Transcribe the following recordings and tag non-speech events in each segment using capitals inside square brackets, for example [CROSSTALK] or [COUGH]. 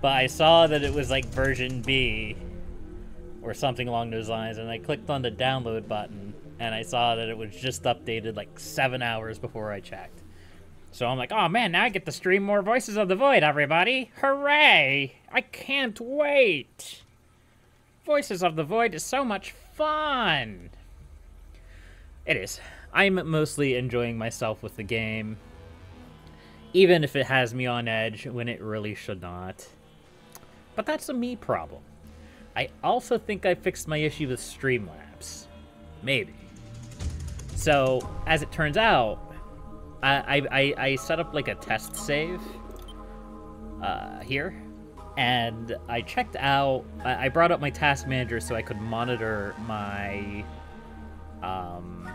But I saw that it was like version B or something along those lines, and I clicked on the download button and I saw that it was just updated like seven hours before I checked. So I'm like, oh man, now I get to stream more Voices of the Void, everybody! Hooray! I can't wait! Voices of the Void is so much fun! It is. I'm mostly enjoying myself with the game, even if it has me on edge when it really should not. But that's a me problem. I also think I fixed my issue with Streamlabs. Maybe. So, as it turns out, I, I, I set up like a test save uh, here, and I checked out. I brought up my task manager so I could monitor my um,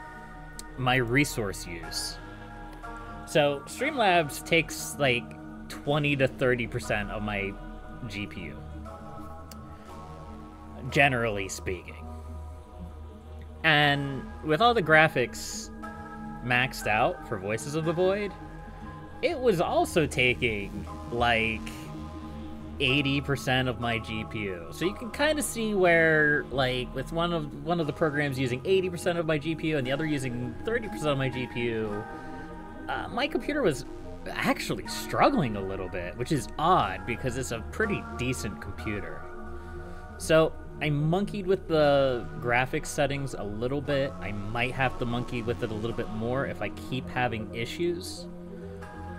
my resource use. So Streamlabs takes like 20 to 30 percent of my GPU, generally speaking. And with all the graphics maxed out for Voices of the Void, it was also taking like 80% of my GPU. So you can kind of see where like with one of one of the programs using 80% of my GPU and the other using 30% of my GPU, uh, my computer was actually struggling a little bit, which is odd because it's a pretty decent computer. So I monkeyed with the graphics settings a little bit. I might have to monkey with it a little bit more if I keep having issues.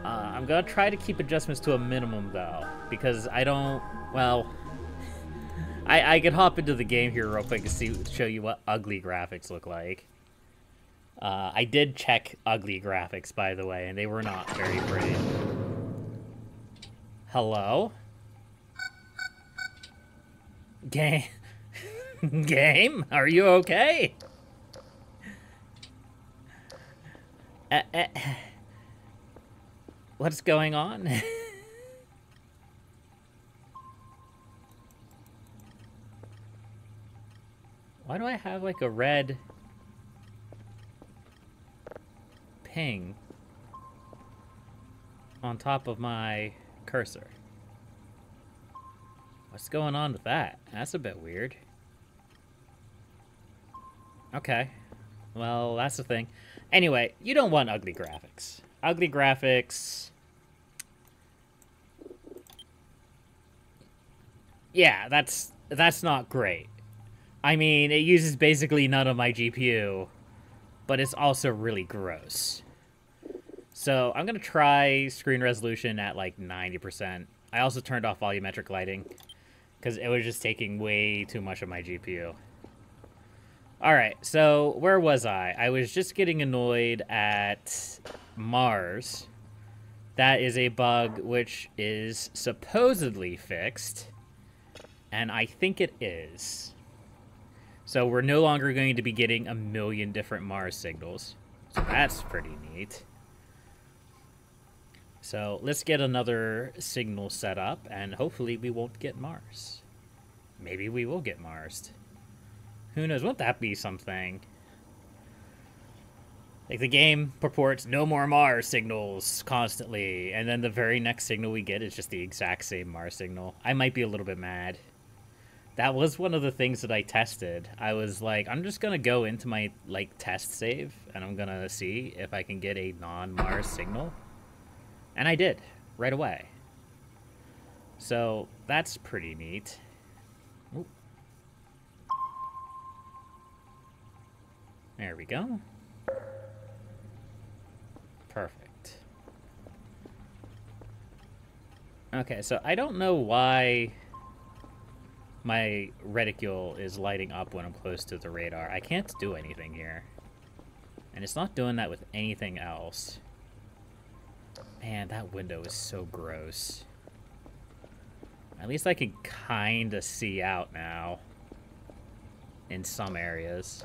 Uh, I'm gonna try to keep adjustments to a minimum though, because I don't, well, [LAUGHS] I, I can hop into the game here real quick and see, show you what ugly graphics look like. Uh, I did check ugly graphics, by the way, and they were not very pretty. Hello? Game. [LAUGHS] Game, are you okay? Uh, uh, what's going on? [LAUGHS] Why do I have like a red ping on top of my cursor? What's going on with that? That's a bit weird. Okay. Well, that's the thing. Anyway, you don't want ugly graphics. Ugly graphics... Yeah, that's that's not great. I mean, it uses basically none of my GPU, but it's also really gross. So I'm going to try screen resolution at like 90%. I also turned off volumetric lighting because it was just taking way too much of my GPU. Alright, so where was I? I was just getting annoyed at Mars. That is a bug which is supposedly fixed. And I think it is. So we're no longer going to be getting a million different Mars signals. So that's pretty neat. So let's get another signal set up, and hopefully we won't get Mars. Maybe we will get Mars. Who knows? Won't that be something? Like, the game purports no more Mars signals constantly, and then the very next signal we get is just the exact same Mars signal. I might be a little bit mad. That was one of the things that I tested. I was like, I'm just gonna go into my, like, test save, and I'm gonna see if I can get a non-Mars signal. And I did, right away. So, that's pretty neat. There we go. Perfect. Okay, so I don't know why my reticule is lighting up when I'm close to the radar. I can't do anything here. And it's not doing that with anything else. Man, that window is so gross. At least I can kind of see out now. In some areas.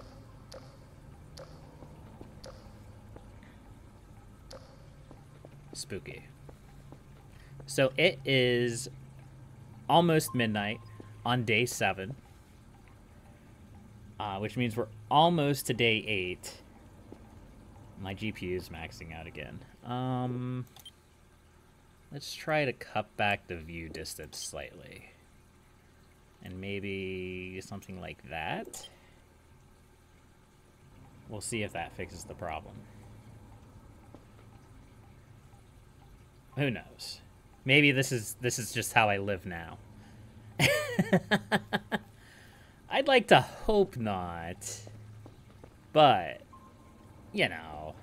spooky. So it is almost midnight on day seven, uh, which means we're almost to day eight. My GPU is maxing out again. Um, Let's try to cut back the view distance slightly. And maybe something like that. We'll see if that fixes the problem. Who knows? Maybe this is this is just how I live now. [LAUGHS] I'd like to hope not. But you know.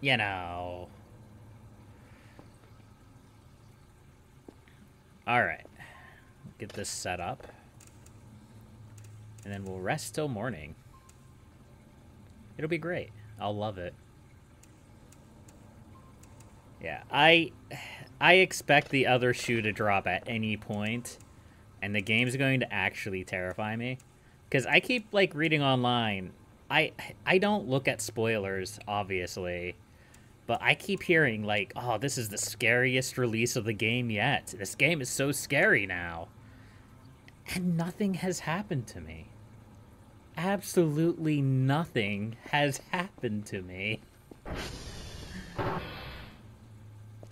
You know. Alright. Get this set up. And then we'll rest till morning. It'll be great. I'll love it. Yeah, I I expect the other shoe to drop at any point, and the game's going to actually terrify me. Because I keep, like, reading online. I, I don't look at spoilers, obviously. But I keep hearing, like, oh, this is the scariest release of the game yet. This game is so scary now. And nothing has happened to me. Absolutely nothing has [LAUGHS] happened to me.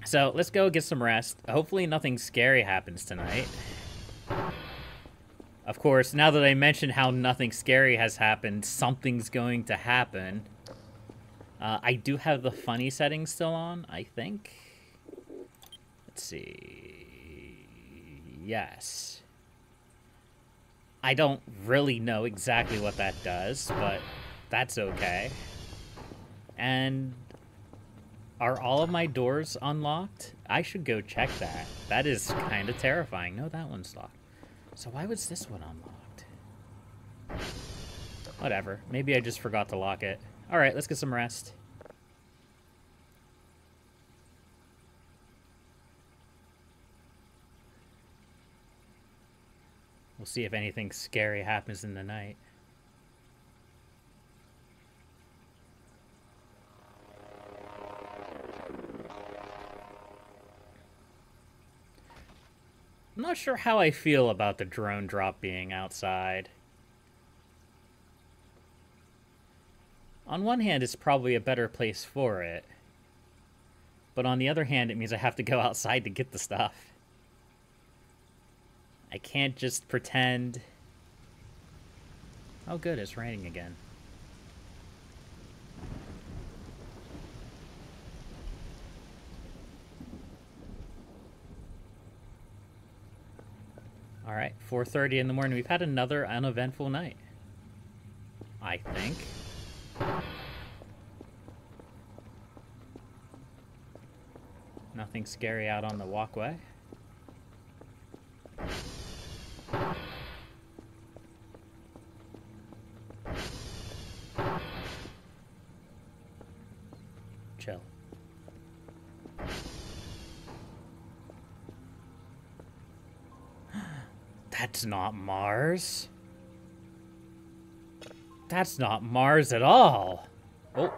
So, let's go get some rest. Hopefully nothing scary happens tonight. Of course, now that I mentioned how nothing scary has happened, something's going to happen. Uh, I do have the funny settings still on, I think. Let's see. Yes. I don't really know exactly what that does, but that's okay. And are all of my doors unlocked? I should go check that. That is kind of terrifying. No, that one's locked. So why was this one unlocked? Whatever. Maybe I just forgot to lock it. Alright, let's get some rest. We'll see if anything scary happens in the night. I'm not sure how I feel about the drone drop being outside. On one hand, it's probably a better place for it. But on the other hand, it means I have to go [LAUGHS] outside to get the stuff. I can't just pretend... Oh good, it's raining again. All right, 4.30 in the morning. We've had another uneventful night. I think. Nothing scary out on the walkway. Chill. [GASPS] That's not Mars. That's not Mars at all. Oh.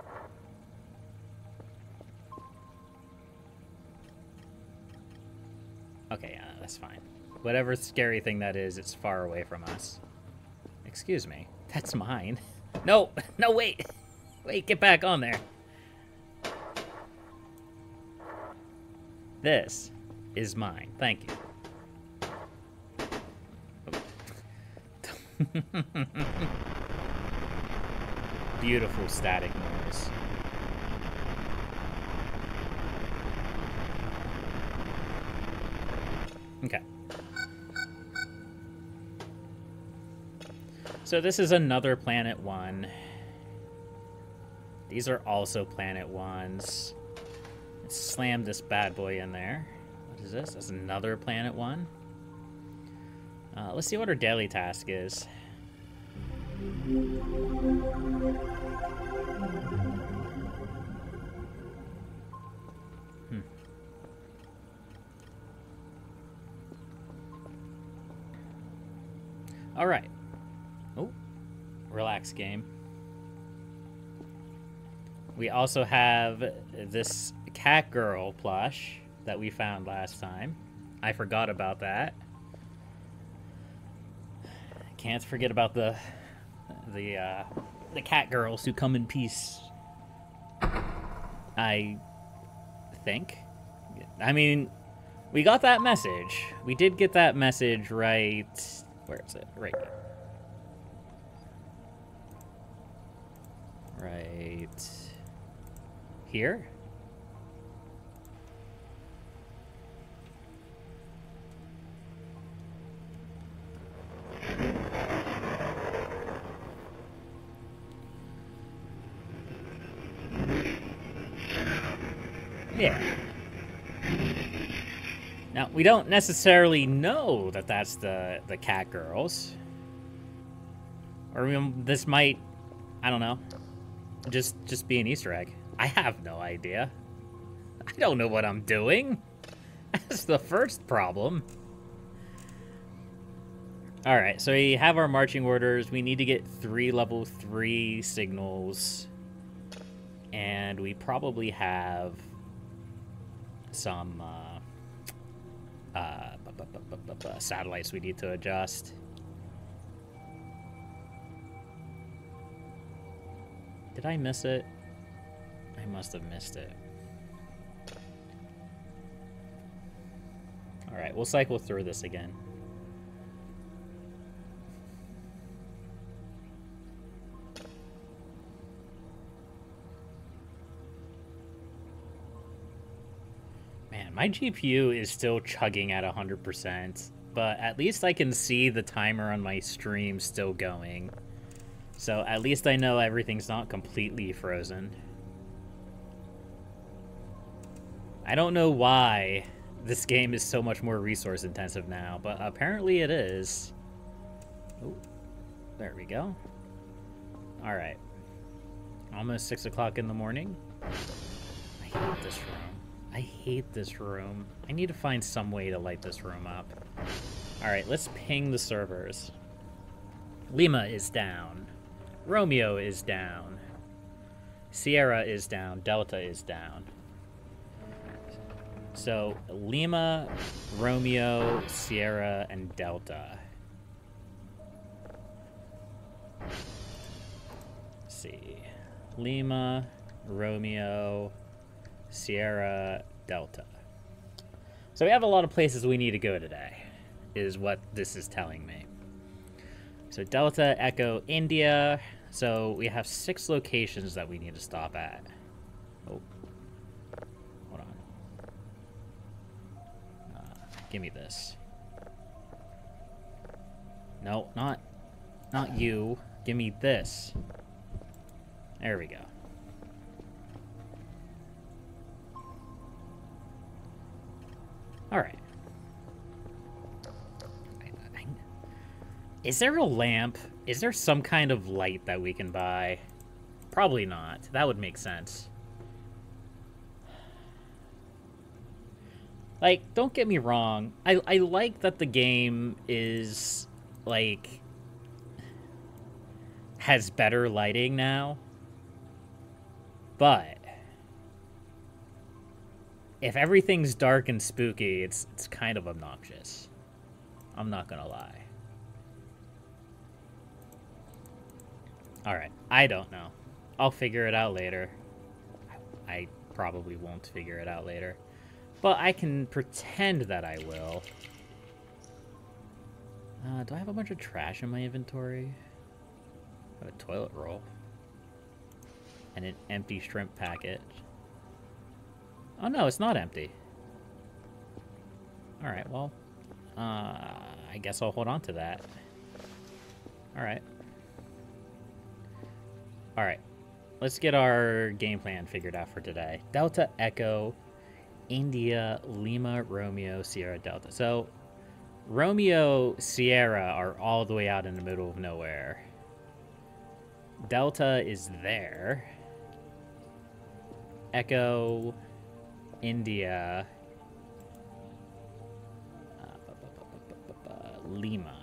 Whatever scary thing that is, it's far away from us. Excuse me. That's mine. [LAUGHS] No, [LAUGHS] no, wait. [LAUGHS] Wait, get back on there. This is mine. Thank you. Beautiful static noise. So this is another Planet 1. These are also Planet 1s. Let's slam this bad boy in there. What is this? That's another Planet 1. Uh, let's see what our daily task is. We also have this cat girl plush that we found last time. I forgot about that. Can't forget about the the uh, the cat girls who come in peace. I think. I mean, we got that message. We did get that message right... Where is it? Right Right... Here? Yeah. Now, we don't necessarily know that that's the, the cat girls. Or I mean, this might, I don't know, just just be an Easter egg. I have no idea. I don't know what I'm doing. [LAUGHS] That's the first problem. Alright, so we have our marching orders. We need to get three level three signals. And we probably have some uh, uh, satellites we need to adjust. Did I miss it? I must have missed it. Alright, we'll cycle through this again. Man, my GPU is still chugging at 100%, but at least I can see the timer on my stream still going. So at least I know everything's not completely frozen. I don't know why this game is so much more resource intensive now, but apparently it is. Oh, there we go. All right. Almost 6 o'clock in the morning. I hate this room. I hate this room. I need to find some way to light this room up. All right, let's ping the servers. Lima is down. Romeo is down. Sierra is down. Delta is down. So, Lima, Romeo, Sierra, and Delta. Let's see. Lima, Romeo, Sierra, Delta. So we have a lot of places we need to go today, is what this is telling me. So Delta, Echo, India. So we have six locations that we need to stop at. Oh. Hold on. Uh, give me this. No, not, not you. Give me this. There we go. Alright. Is there a lamp? Is there some kind of light that we can buy? Probably not. That would make sense. Like, don't get me wrong. I, I like that the game is, like, has better lighting now. But, if everything's dark and spooky, it's, it's kind of obnoxious. I'm not gonna lie. Alright, I don't know. I'll figure it out later. I probably won't figure it out later. But I can pretend that I will. Uh, do I have a bunch of trash in my inventory? I have a toilet roll. And an empty shrimp packet. Oh no, it's not empty. Alright, well, uh, I guess I'll hold on to that. Alright. Alright. Let's get our game plan figured out for today. Delta Echo, India, Lima, Romeo, Sierra, Delta. So, Romeo, Sierra are all the way out in the middle of nowhere. Delta is there. Echo, India, uh, Lima.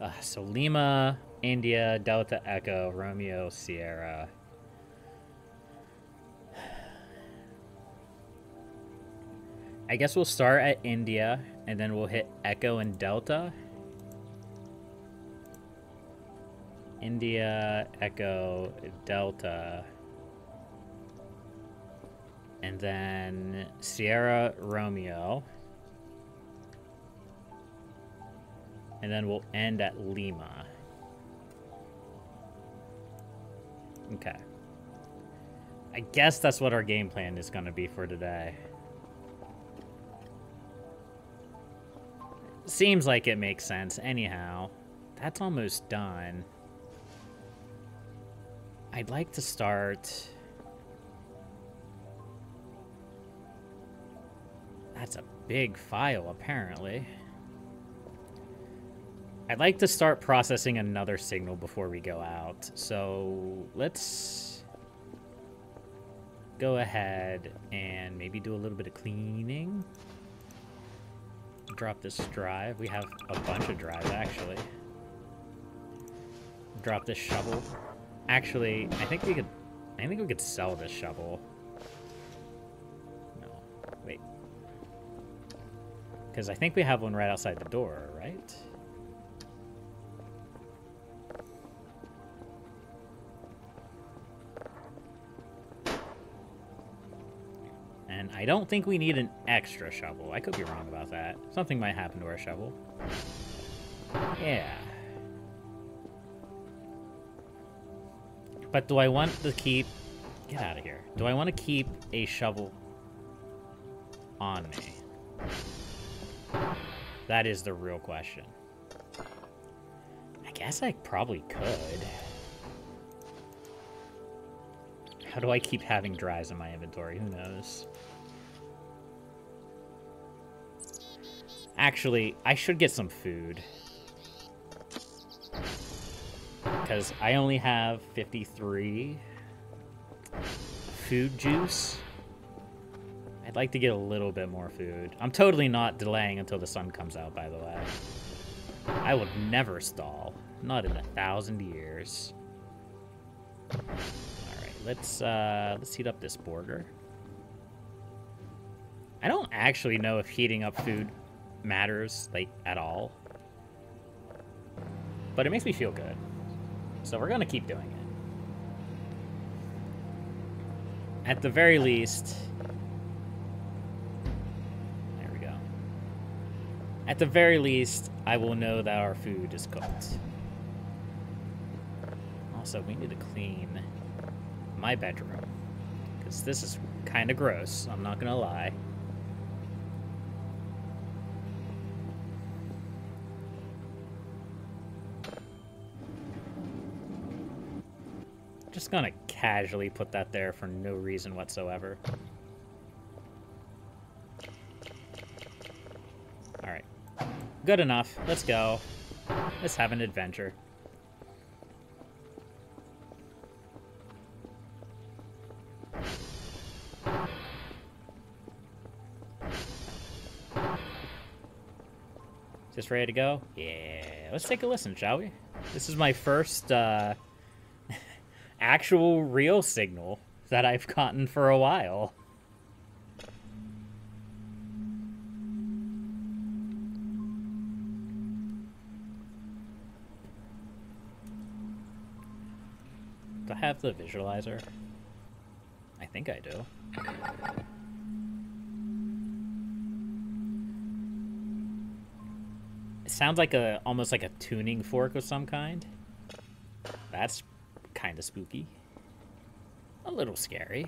Uh, so Lima, India, Delta Echo, Romeo, Sierra. I guess we'll start at India, and then we'll hit Echo and Delta. India, Echo, Delta. And then Sierra Romeo. And then we'll end at Lima. Okay. I guess that's what our game plan is going to be for today. Seems like it makes sense. Anyhow, that's almost done. I'd like to start... That's a big file, apparently. I'd like to start processing another signal before we go out. So let's go ahead and maybe do a little bit of cleaning. Drop this drive. We have a bunch of drives, actually. Drop this shovel. Actually, I think we could... I think we could sell this shovel. No. Wait. Because I think we have one right outside the door, right? And I don't think we need an extra shovel. I could be wrong about that. Something might happen to our shovel. Yeah. But do I want to keep... Get out of here. Do I want to keep a shovel on me? That is the real question. I guess I probably could. How do I keep having drives in my inventory? Who knows? Actually, I should get some food. Because I only have 53 food juice. I'd like to get a little bit more food. I'm totally not delaying until the sun comes out, by the way. I would never stall. Not in a thousand years. Alright, let's, uh, let's heat up this burger. I don't actually know if heating up food matters, like, at all. But it makes me feel good. So we're to keep doing it. At the very least... There we go. At the very least, I will know that our food is cooked. Also, we need to clean my bedroom. Because this is kind of gross, I'm not to lie. Just gonna casually put that there for no reason whatsoever. Alright. Good enough. Let's go. Let's have an adventure. Just ready to go? Yeah. Let's take a listen, shall we? This is my first, uh, actual real signal that I've gotten for a while. Do I have the visualizer? I think I do. It sounds like a almost like a tuning fork of some kind. That's kind of spooky. A little scary.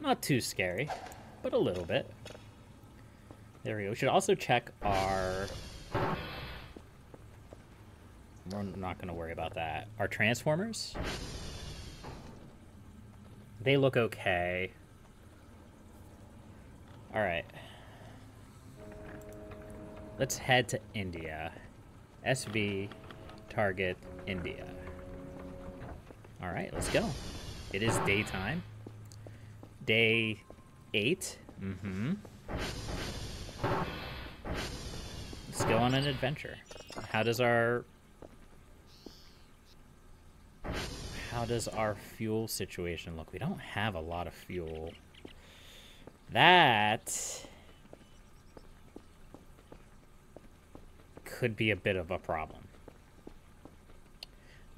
Not too scary, but a little bit. There we go. We should also check our... We're not going to worry about that. Our transformers? They look okay. Alright. Let's head to India. SV, target, India. All right, let's go. It is daytime. Day eight. Mm-hmm. Let's go on an adventure. How does our... How does our fuel situation look? We don't have a lot of fuel. That... Could be a bit of a problem.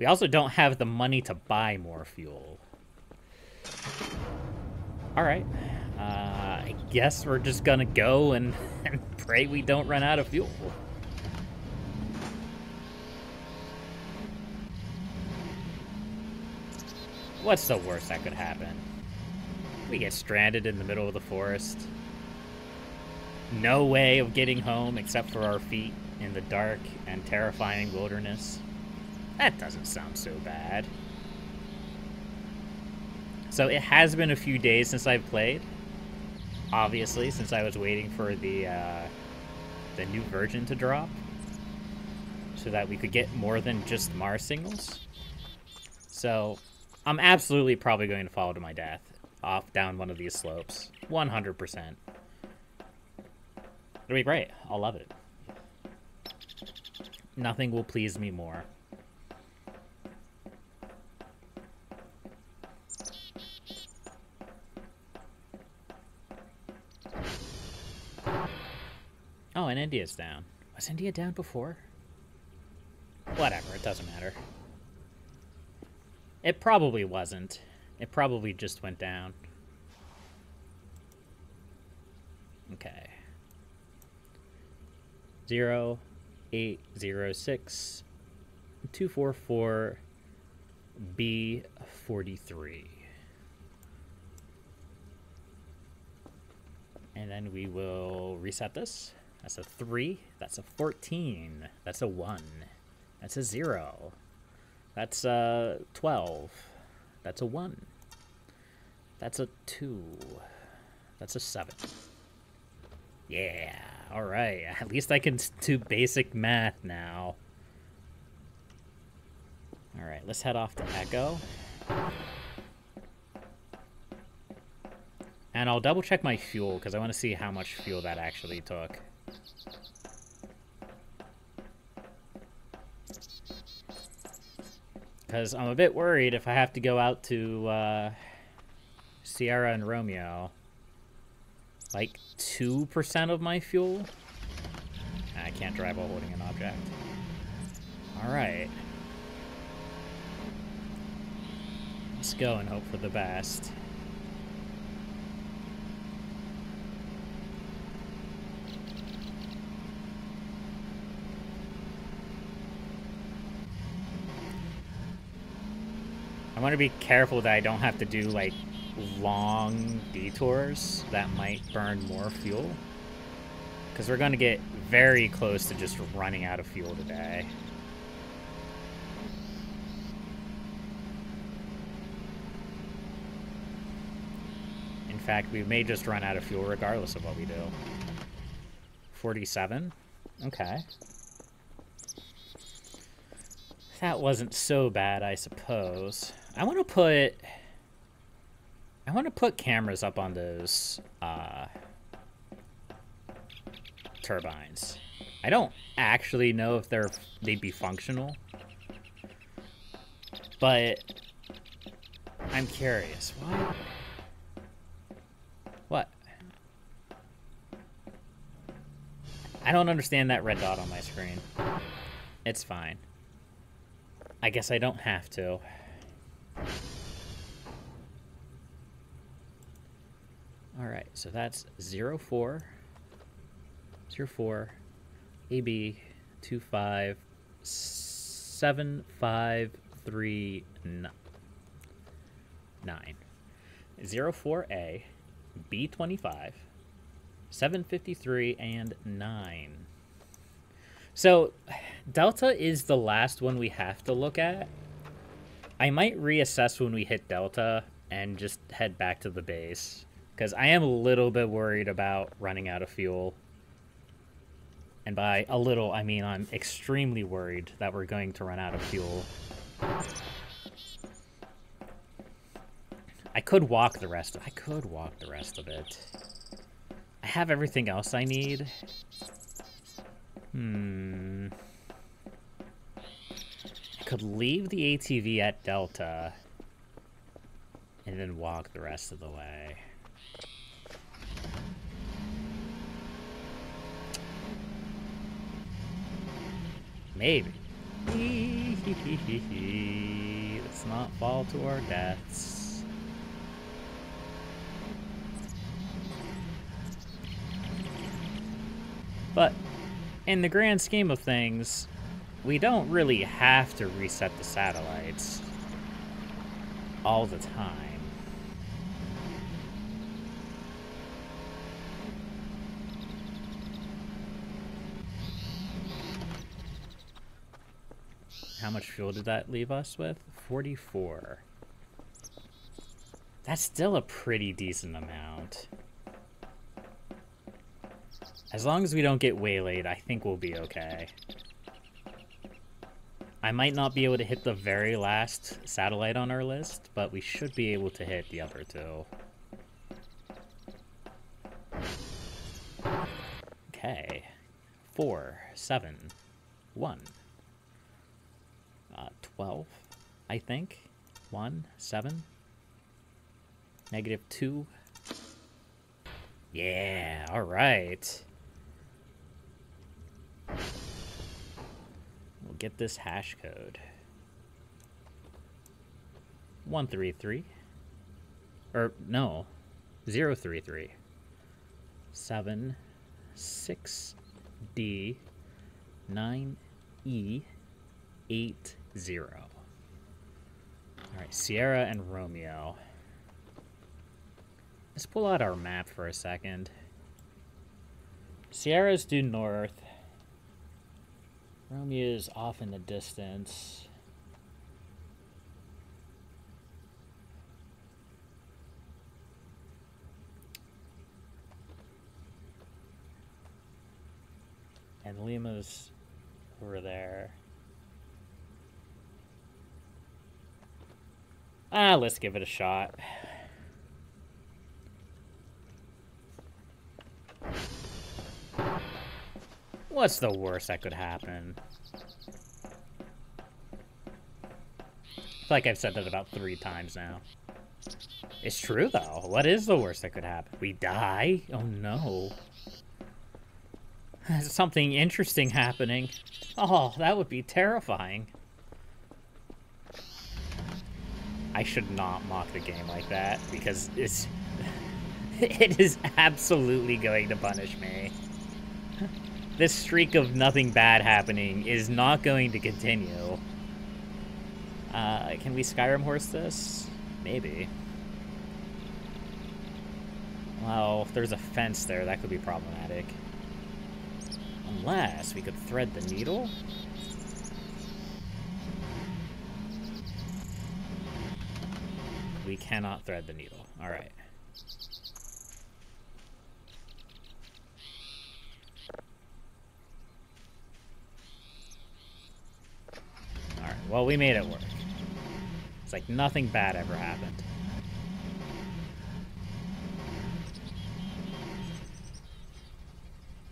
We also don't have the money to buy more fuel. Alright. Uh, I guess we're just gonna go and, [LAUGHS] and pray we don't run out of fuel. What's the worst that could happen? We get stranded in the middle of the forest. No way of getting home except for our feet in the dark and terrifying wilderness. That doesn't sound so bad. So it has been a few days since I've played. Obviously, since I was waiting for the uh, the new version to drop, so that we could get more than just Mars singles. So I'm absolutely probably going to follow to my death off down one of these slopes, 100%. It'll be great. I'll love it. Nothing will please me more. And India's down. Was India down before? Whatever, it doesn't matter. It probably wasn't. It probably just went down. Okay. Zero, eight, zero, six, two, four, four, B, forty-three. And then we will reset this. That's a 3. That's a 14. That's a 1. That's a 0. That's a 12. That's a 1. That's a 2. That's a 7. Yeah. All right. [LAUGHS] At least I can do basic math now. All right. Let's head off to Echo. And I'll double check my fuel because I want to see how much fuel that actually took. Because I'm a bit worried if I have to go out to uh, Sierra and Romeo. Like 2% of my fuel? I can't drive while holding an object. Alright. Let's go and hope for the best. Want to be careful that I don't have to do, like, long detours that might burn more fuel. Because we're going to get very close to just running out of fuel today. In fact, we may just run out of fuel regardless of what we do. 47? Okay. That wasn't so bad, I suppose. I want to put... I want to put cameras up on those uh, turbines. I don't actually know if they're they'd be functional, but I'm curious. What? What? I don't understand that red dot on my screen. It's fine. I guess I don't have to. Alright, so that's 0, 04, 0, 04, AB 25, 7, 5, 3, 9. 04A, B25, 753, and 9. So, Delta is the last one we have to look at. I might reassess when we hit Delta and just head back to the base. Because I am a little bit worried about running out of fuel. And by a little, I mean I'm extremely worried that we're going to run out of fuel. I could walk the rest. of, I could walk the rest of it. I have everything else I need. Hmm. Could leave the ATV at Delta and then walk the rest of the way. Maybe. [LAUGHS] Let's not fall to our deaths. But in the grand scheme of things, we don't really have to reset the satellites all the time. How much fuel did that leave us with? 44. That's still a pretty decent amount. As long as we don't get waylaid, I think we'll be okay. I might not be able to hit the very last satellite on our list, but we should be able to hit the other two. Okay. Four, seven, one. Uh, 12, I think. One, seven. Negative two. Yeah, alright. We'll get this hash code. 133. Or, no. 033. 7, 6, D, 9, E, 8, 0. Alright, Sierra and Romeo. Let's pull out our map for a second. Sierra's due north. Romeo's off in the distance. And Lima's over there. Ah, let's give it a shot. What's the worst that could happen? like I've said that about three times now. It's true, though. What is the worst that could happen? We die? Oh, no. Something interesting happening. Oh, that would be terrifying. I should not mock the game like that, because it's... [LAUGHS] it is absolutely going to punish me this streak of nothing bad happening is not going to continue. Uh, can we Skyrim horse this? Maybe. Well, if there's a fence there, that could be problematic. Unless we could thread the needle? We cannot thread the needle. Alright. Well, we made it work. It's like nothing bad ever happened.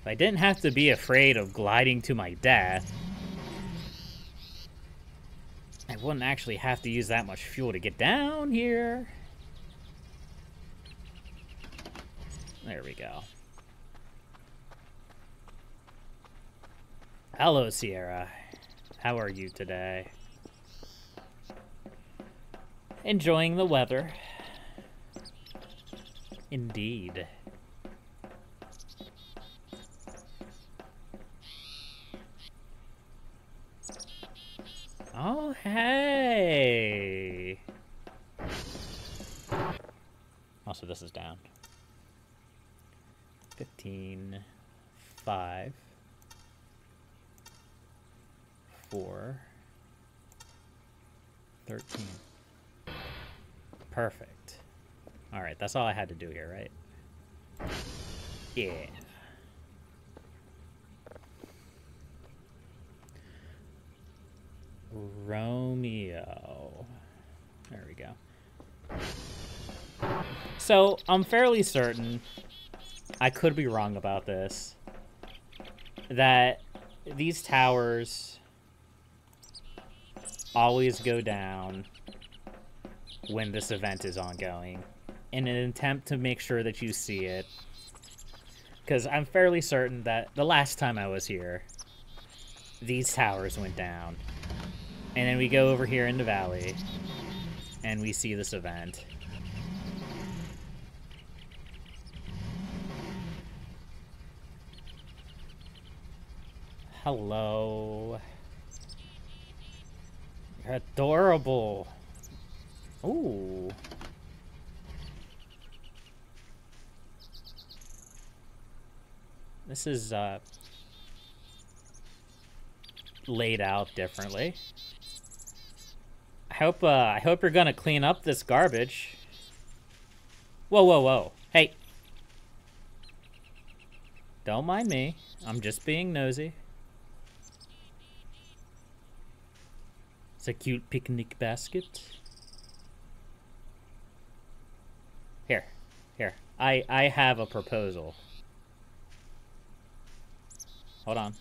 If I didn't have to be afraid of gliding to my death, I wouldn't actually have to use that much fuel to get down here. There we go. Hello, Sierra. How are you today? Enjoying the weather. Indeed. Oh, hey! Also, this is down. 15, 5, 4, 13. Perfect. Alright, that's all I had to do here, right? Yeah. Romeo. There we go. So, I'm fairly certain, I could be wrong about this, that these towers always go down when this event is ongoing in an attempt to make sure that you see it. Because I'm fairly certain that the last time I was here, these towers went down. And then we go over here in the valley, and we see this event. Hello. You're adorable. Ooh. This is uh, laid out differently. I hope uh, I hope you're gonna clean up this garbage. Whoa, whoa, whoa! Hey, don't mind me. I'm just being nosy. It's a cute picnic basket. Here, here. I I have a proposal. Hold on.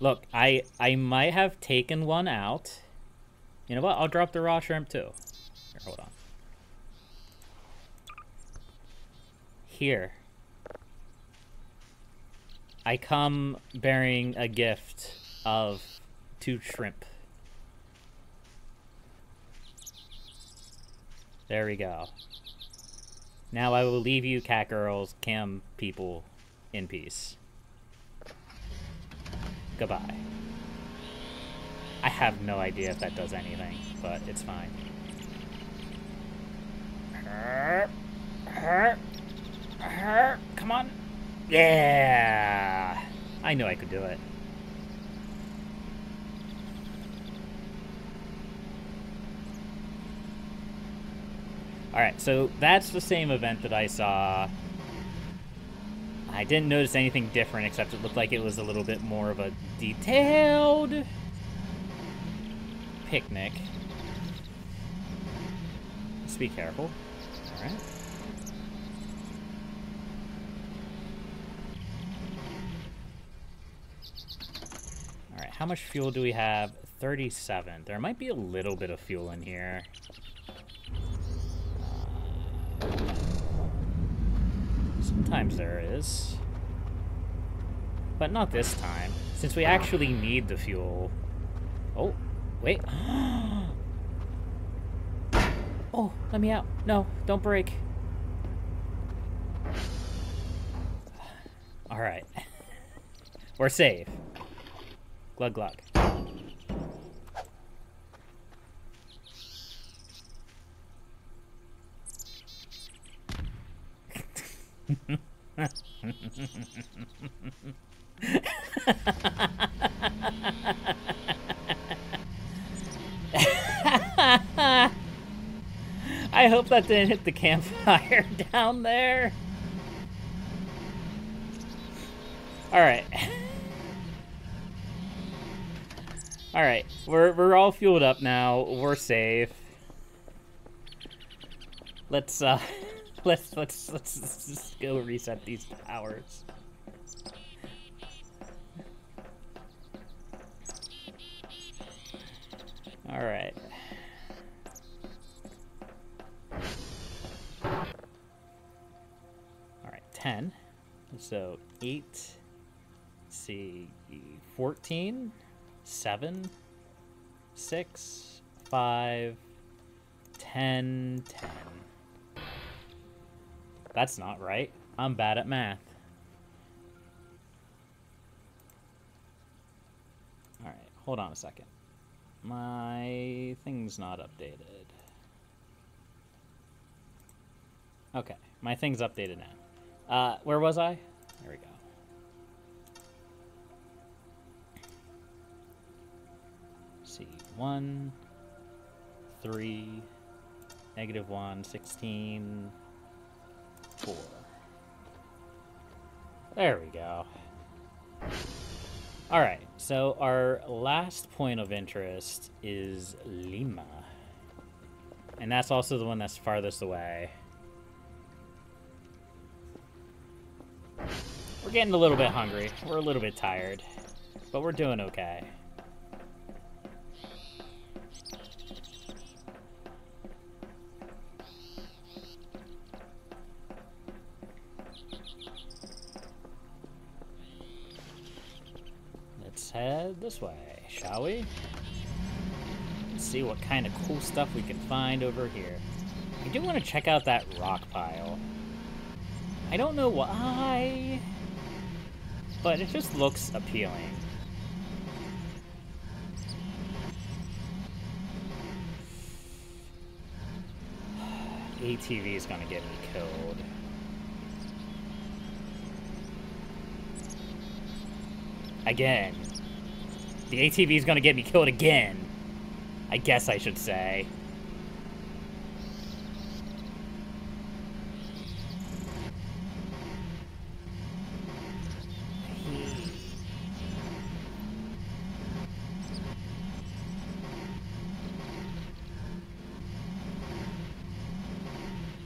Look, I I might have taken one out. You know what? I'll drop the raw shrimp too. Here, hold on. Here. I come bearing a gift of two shrimp. There we go. Now I will leave you cat girls, cam people, in peace. Goodbye. I have no idea if that does anything, but it's fine. Come on. Yeah! I knew I could do it. Alright, so that's the same event that I saw I didn't notice anything different except it looked like it was a little bit more of a detailed picnic. Just be careful. Alright. Alright, how much fuel do we have? 37. There might be a little bit of fuel in here. Sometimes there is. But not this time, since we actually need the fuel. Oh, wait. [GASPS] oh, let me out. No, don't break. [SIGHS] Alright. [LAUGHS] We're safe. Glug glug. [LAUGHS] I hope that didn't hit the campfire [LAUGHS] down there. Alright. Alright, we're, we're all fueled up now. We're safe. Let's, uh... [LAUGHS] [LAUGHS] let's, let's, let's, let's just go reset these powers. Alright. Alright, 10. So 8, see, 14, 7, 6, 5, 10, 10. That's not right. I'm bad at math. Alright, hold on a second. My thing's not updated. Okay, my thing's updated now. Uh, where was I? There we go. See, 1, 3, negative 1, 16, There we go. Alright, so our last point of interest is Lima. And that's also the one that's farthest away. We're getting a little bit hungry. We're a little bit tired. But we're doing okay. Head this way, shall we? Let's see what kind of cool stuff we can find over here. I do want to check out that rock pile. I don't know why. but it just looks appealing. [SIGHS] ATV is gonna get me killed. Again. The ATV is gonna get me killed again. I guess I should say.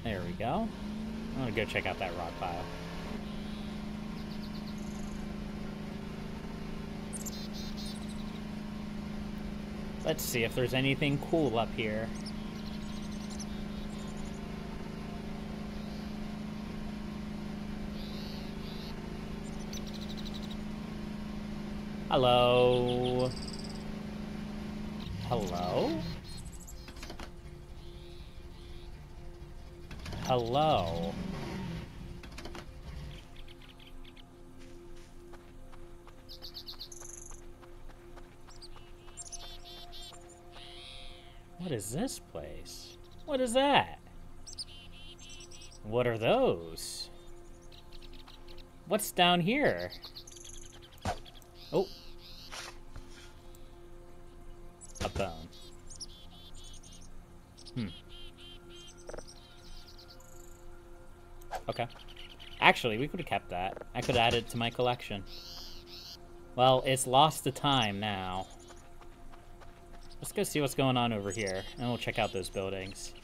There we go. I'm gonna go check out that rock pile. Let's see if there's anything cool up here. Hello? Hello? Hello? What is this place? What is that? What are those? What's down here? Oh. A bone. Hmm. Okay. Actually, we could have kept that. I could add it to my collection. Well, it's lost to time now. Let's go see what's going on over here, and we'll check out those buildings.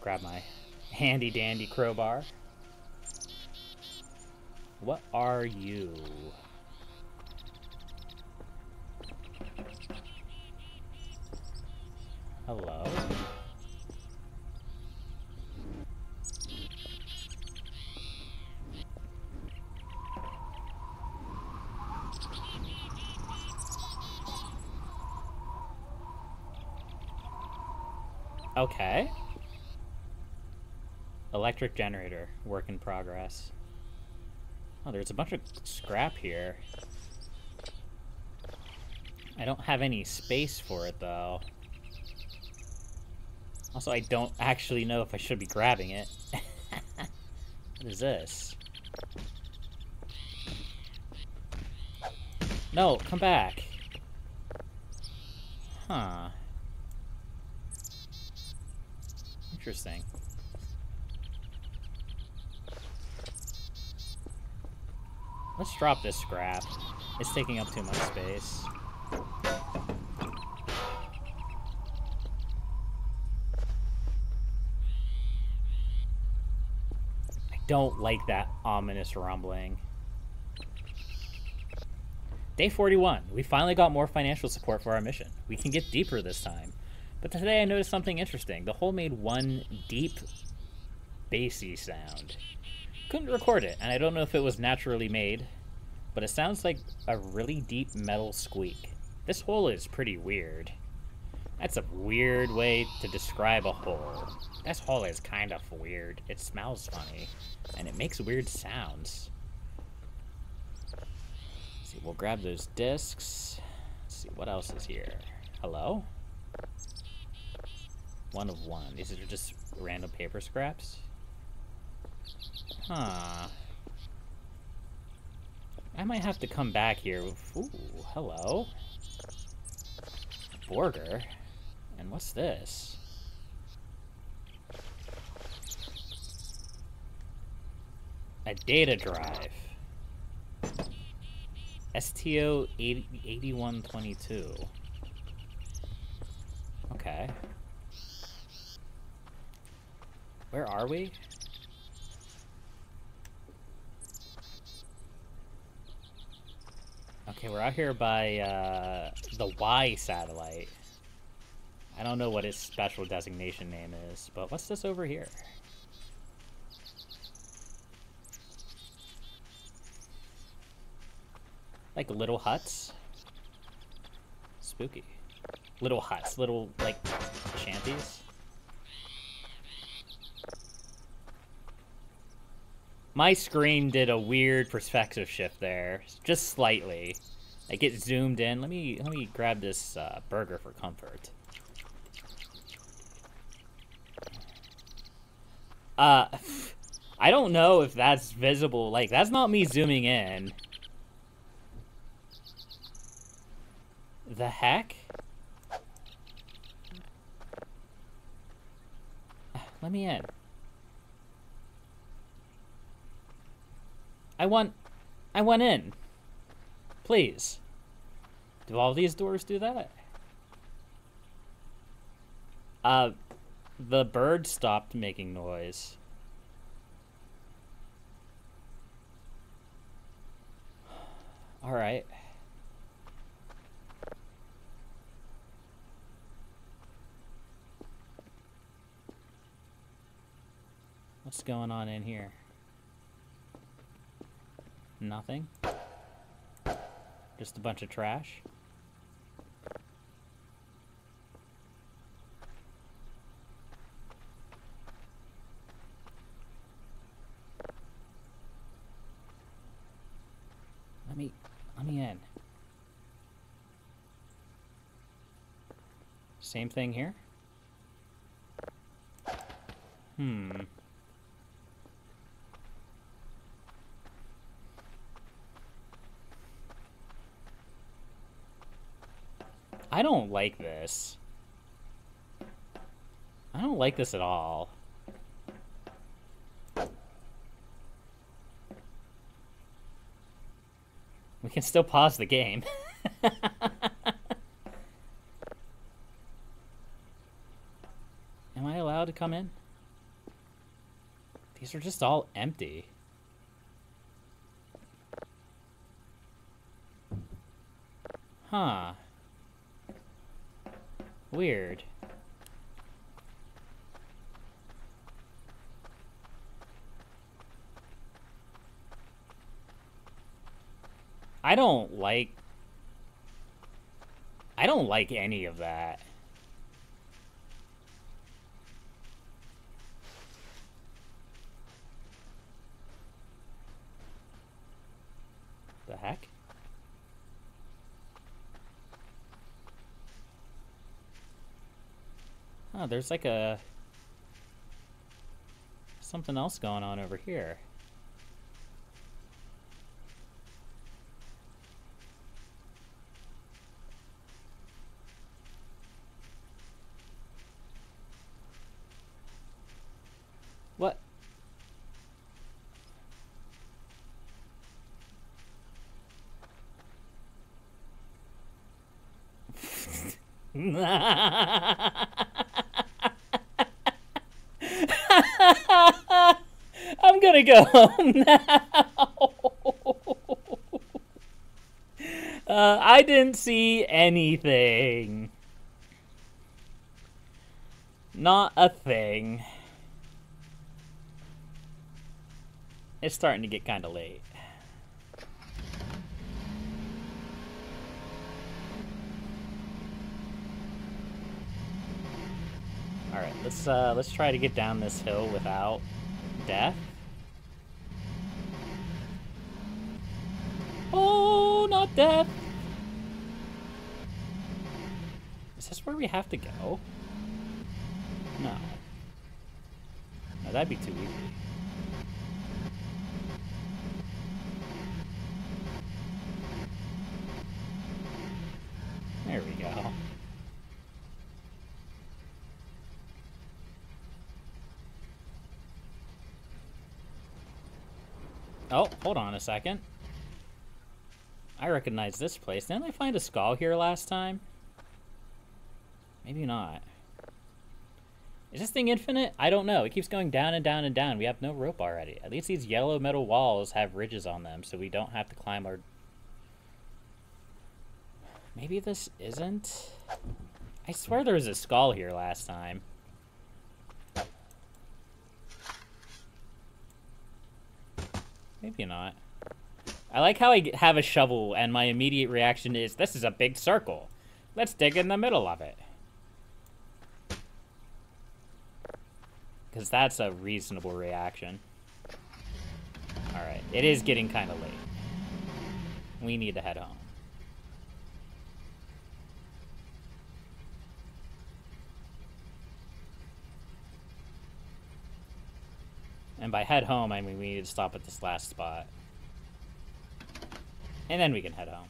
Grab my handy dandy crowbar. What are you? Hello? Okay. Electric generator, work in progress. Oh, there's a bunch of scrap here. I don't have any space for it, though. Also, I don't actually know if I should be grabbing it. [LAUGHS] what is this? No, come back. Huh. Interesting. Let's drop this scrap. It's taking up too much space. I don't like that ominous rumbling. Day 41. We finally got more financial support for our mission. We can get deeper this time. But today I noticed something interesting. The hole made one deep, bassy sound. Couldn't record it, and I don't know if it was naturally made, but it sounds like a really deep metal squeak. This hole is pretty weird. That's a weird way to describe a hole. This hole is kind of weird. It smells funny, and it makes weird sounds. Let's see, we'll grab those discs. Let's see, what else is here? Hello? One of one. These are just random paper scraps? Huh. I might have to come back here. Ooh, hello. Borger. And what's this? A data drive. STO 80, 8122. Okay. Where are we? Okay, we're out here by uh, the Y satellite. I don't know what its special designation name is, but what's this over here? Like little huts? Spooky. Little huts, little, like, shanties? My screen did a weird perspective shift there, just slightly. Like it zoomed in. Let me let me grab this uh, burger for comfort. Uh, [LAUGHS] I don't know if that's visible. Like that's not me zooming in. The heck? [SIGHS] Let me in. I want... I want in. Please. Do all these doors do that? Uh, the bird stopped making noise. Alright. What's going on in here? Nothing? Just a bunch of trash? Let me, let me in. Same thing here? Hmm. I don't like this. I don't like this at all. We can still pause the game. [LAUGHS] Am I allowed to come in? These are just all empty. Huh. Weird. I don't like... I don't like any of that. The heck? Oh, there's like a... Something else going on over here. What? I'm gonna home [LAUGHS] now. uh, I didn't see anything. Not a thing. It's starting to get kind of late. All right, let's uh, let's try to get down this hill without death. Oh, not death. Is this where we have to go? No. No, that'd be too easy. There we go. Oh, hold on a second. I recognize this place. Didn't I find a skull here last time? Maybe not. Is this thing infinite? I don't know. It keeps going down and down and down. We have no rope already. At least these yellow metal walls have ridges on them, so we don't have to climb our... Maybe this isn't? I swear there was a skull here last time. Maybe not. I like how I have a shovel and my immediate reaction is, this is a big circle. Let's dig in the middle of it. Because that's a reasonable reaction. Alright, it is getting kind of late. We need to head home. And by head home, I mean we need to stop at this last spot. And then we can head home.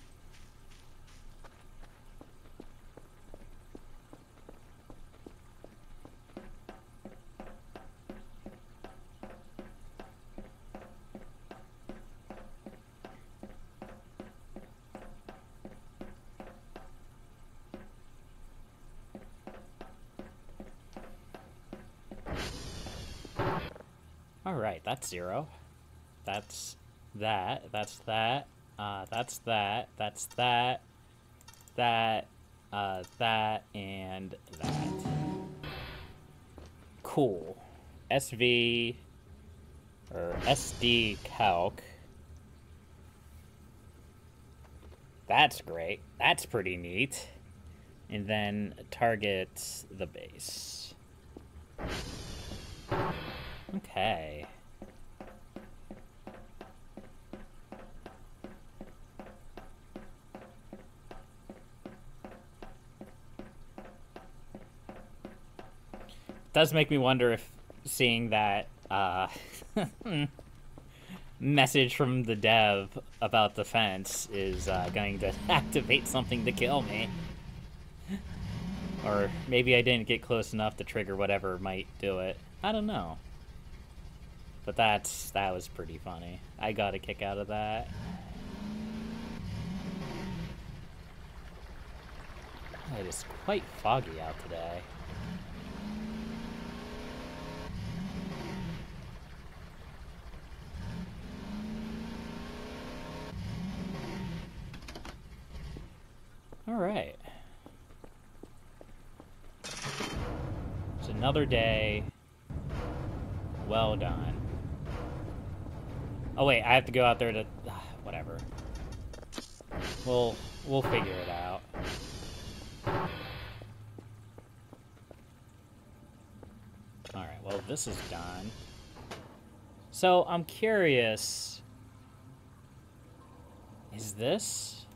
Alright, that's zero. That's that. That's that. Uh, that's that. That's that. That. Uh, that. And that. Cool. SV. Or SD calc. That's great. That's pretty neat. And then target the base. Okay. Does make me wonder if seeing that uh, [LAUGHS] message from the dev about the fence is uh, going to [LAUGHS] activate something to kill me. Or maybe I didn't get close enough to trigger whatever might do it. I don't know. But that's that was pretty funny. I got a kick out of that. It is quite foggy out today. All right. It's another day. Well done. Oh wait, I have to go out there to... [SIGHS] whatever. We'll, we'll figure it out. Alright, well this is done. So, I'm curious... Is this...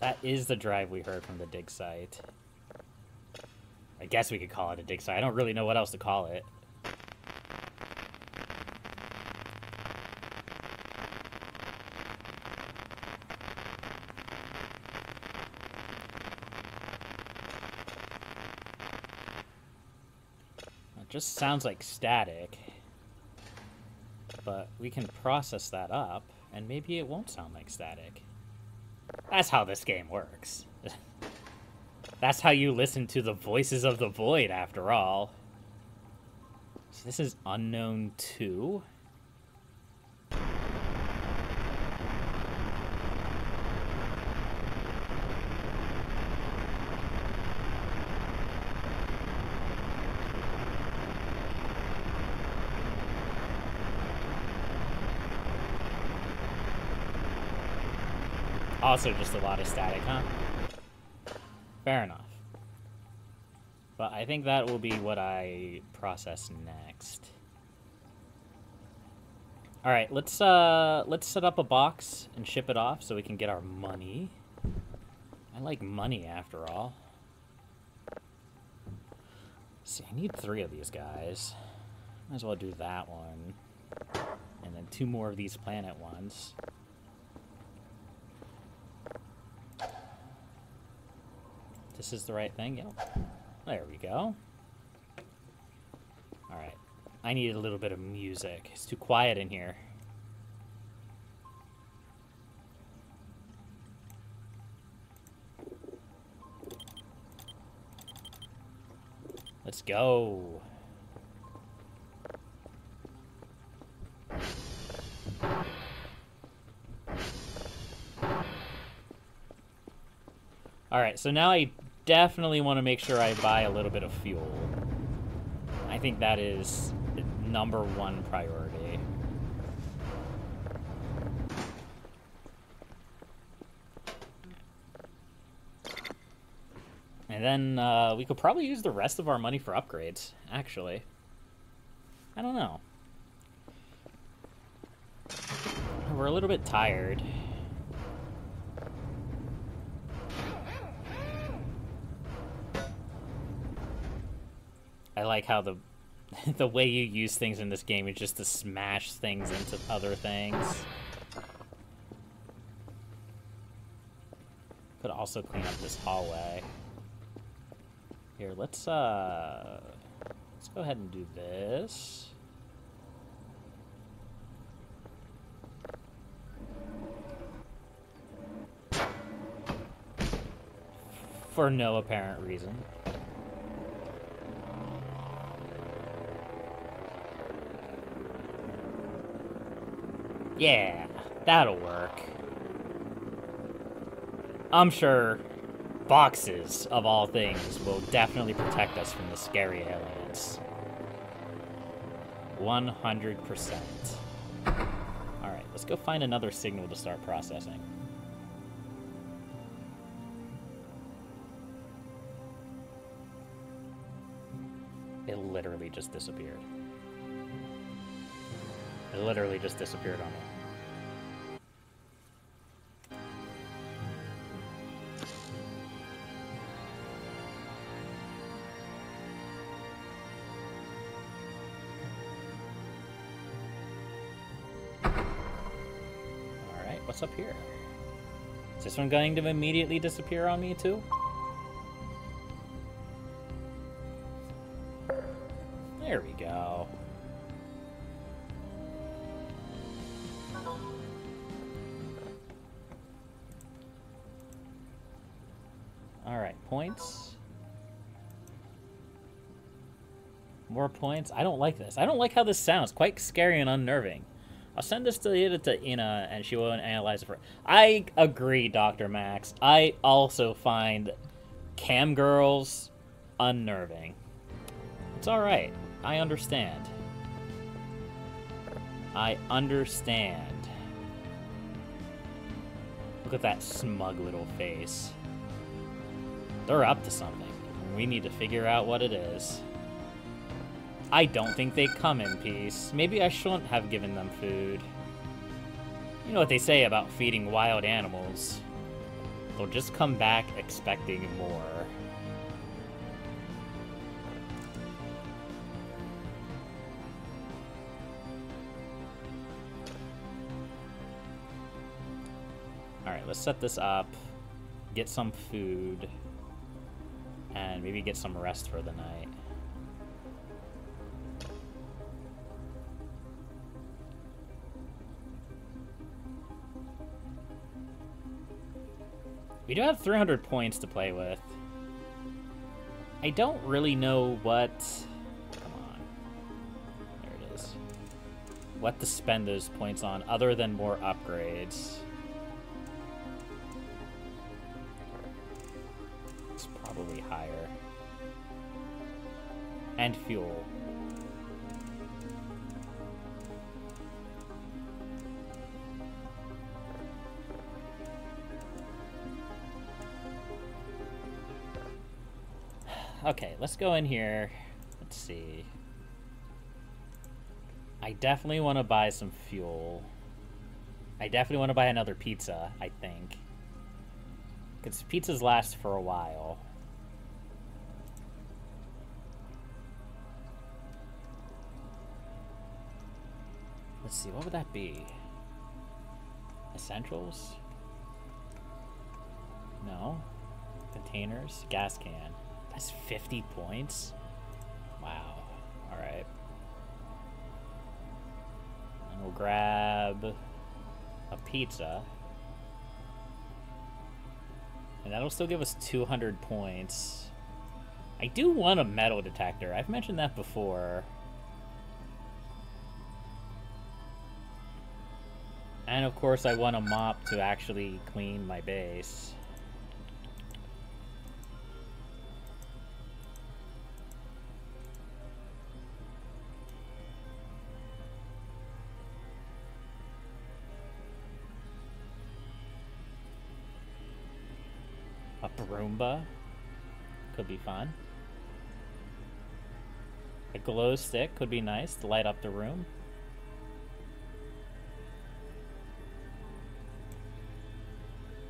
That is the drive we heard from the dig site. I guess we could call it a dig site. I don't really know what else to call it. Just sounds like static. But we can process that up, and maybe it won't sound like static. That's how this game works. [LAUGHS] That's how you listen to the voices of the void, after all. So this is Unknown 2? Also just a lot of static, huh? Fair enough. But I think that will be what I process next. All right, let's uh let's set up a box and ship it off so we can get our money. I like money after all. Let's see, I need three of these guys. Might as well do that one. And then two more of these planet ones. This is the right thing, yep. There we go. Alright. I need a little bit of music. It's too quiet in here. Let's go. Alright, so now I definitely want to make sure I buy a little bit of fuel. I think that is number one priority. And then uh, we could probably use the rest of our money for upgrades, actually. I don't know. we're a little bit tired. I like how the [LAUGHS] the way you use things in this game is just to smash things into other things. Could also clean up this hallway. Here, let's uh let's go ahead and do this. For no apparent reason. Yeah, that'll work. I'm sure boxes, of all things, will definitely protect us from the scary aliens. 100%. Alright, let's go find another signal to start processing. It literally just disappeared. It literally just disappeared on me. Alright, what's up here? Is this one going to immediately disappear on me too? I don't like this. I don't like how this sounds. Quite scary and unnerving. I'll send this to, the to Ina, and she will analyze it for... I agree, Dr. Max. I also find cam girls unnerving. It's alright. I understand. I understand. Look at that smug little face. They're up to something. We need to figure out what it is. I don't think they come in peace. Maybe I shouldn't have given them food. You know what they say about feeding wild animals. They'll just come back expecting more. Alright, let's set this up. Get some food. And maybe get some rest for the night. We do have 300 points to play with. I don't really know what... Come on. There it is. What to spend those points on other than more upgrades. It's probably higher. And fuel. Okay, let's go in here. Let's see. I definitely want to buy some fuel. I definitely want to buy another pizza, I think. Because pizzas last for a while. Let's see, what would that be? Essentials? No. Containers? Gas can. That's 50 points? Wow. Alright. And we'll grab a pizza. And that'll still give us 200 points. I do want a metal detector. I've mentioned that before. And of course I want a mop to actually clean my base. Zumba. Could be fun. A glow stick could be nice to light up the room.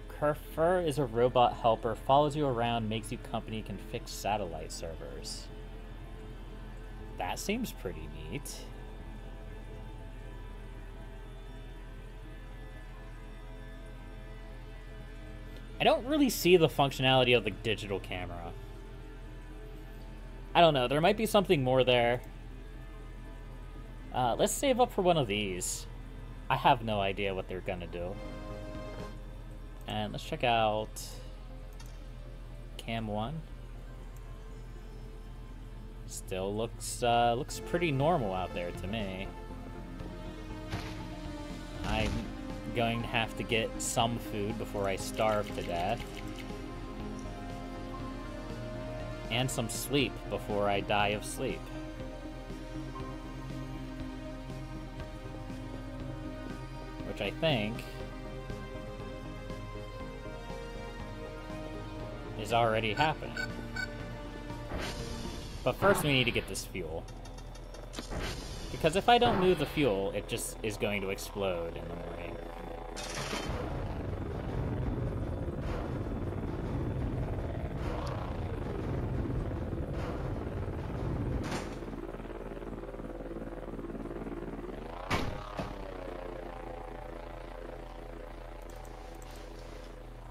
Kerfur is a robot helper, follows you around, makes you company, can fix satellite servers. That seems pretty neat. I don't really see the functionality of the digital camera. I don't know, there might be something more there. Uh, let's save up for one of these. I have no idea what they're gonna do. And let's check out Cam 1. Still looks uh, looks pretty normal out there to me. I'm going to have to get some food before I starve to death. And some sleep before I die of sleep. Which I think is already happening. But first we need to get this fuel. Because if I don't move the fuel, it just is going to explode in the morning.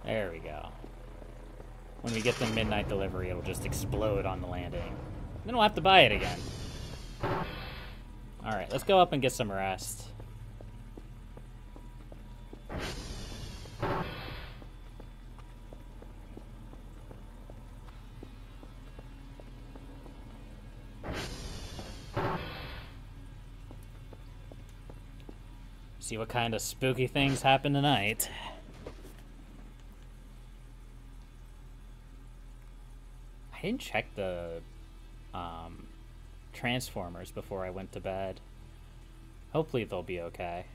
There we go. When we get the midnight delivery, it'll just explode on the landing. Then we'll have to buy it again. Alright, let's go up and get some rest. See what kind of spooky things happen tonight. I didn't check the um, Transformers before I went to bed. Hopefully they'll be okay.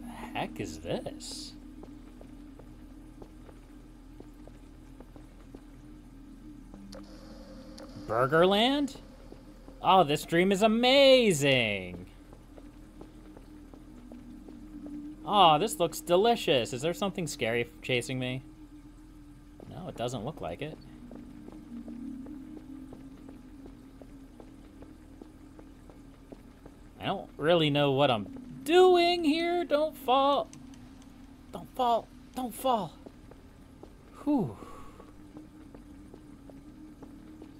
The heck is this? Burgerland? Oh, this dream is amazing! Oh, this looks delicious. Is there something scary chasing me? No, it doesn't look like it. I don't really know what I'm doing here. Don't fall. Don't fall. Don't fall. Whew.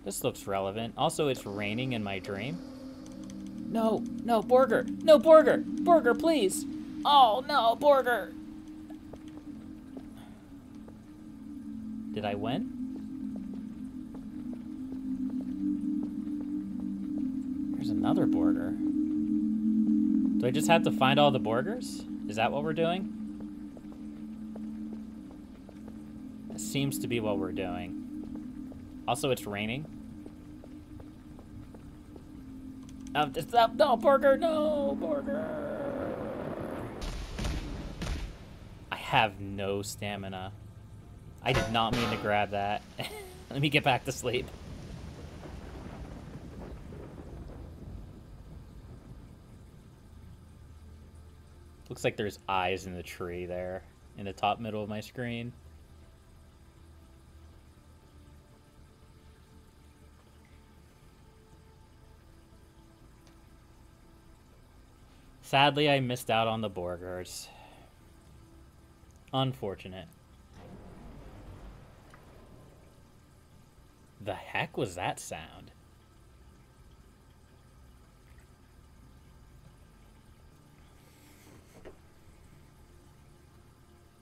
This looks relevant. Also, it's raining in my dream. No, no, Borger! No, Borger! Borger, please! Oh, no, Borger! Did I win? There's another Borger. Do I just have to find all the Borgers? Is that what we're doing? That seems to be what we're doing. Also, it's raining. Um, stop! No, Borger! No, Borger! I have no stamina. I did not mean to grab that. [LAUGHS] Let me get back to sleep. Looks like there's eyes in the tree there, in the top middle of my screen. Sadly, I missed out on the Borgers. Unfortunate. The heck was that sound?